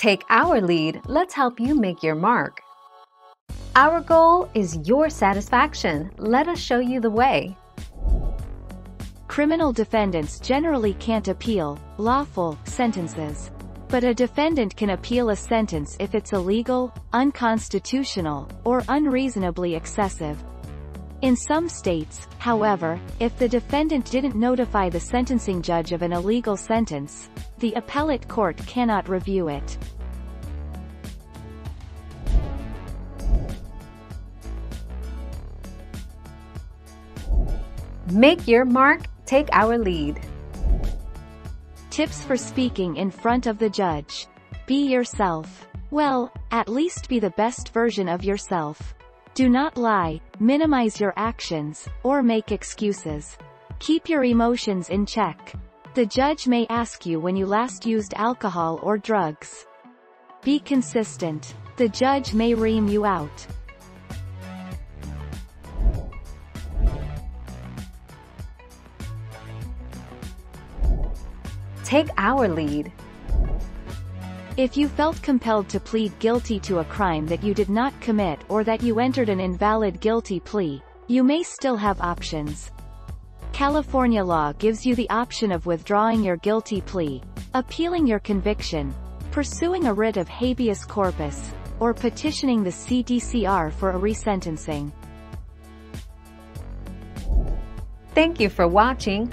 Take our lead, let's help you make your mark. Our goal is your satisfaction. Let us show you the way. Criminal defendants generally can't appeal lawful sentences. But a defendant can appeal a sentence if it's illegal, unconstitutional, or unreasonably excessive. In some states, however, if the defendant didn't notify the sentencing judge of an illegal sentence, the appellate court cannot review it. Make your mark, take our lead. Tips for speaking in front of the judge. Be yourself. Well, at least be the best version of yourself. Do not lie, minimize your actions, or make excuses. Keep your emotions in check. The judge may ask you when you last used alcohol or drugs. Be consistent. The judge may ream you out. Take our lead. If you felt compelled to plead guilty to a crime that you did not commit or that you entered an invalid guilty plea, you may still have options. California law gives you the option of withdrawing your guilty plea, appealing your conviction, pursuing a writ of habeas corpus, or petitioning the CDCR for a resentencing. Thank you for watching.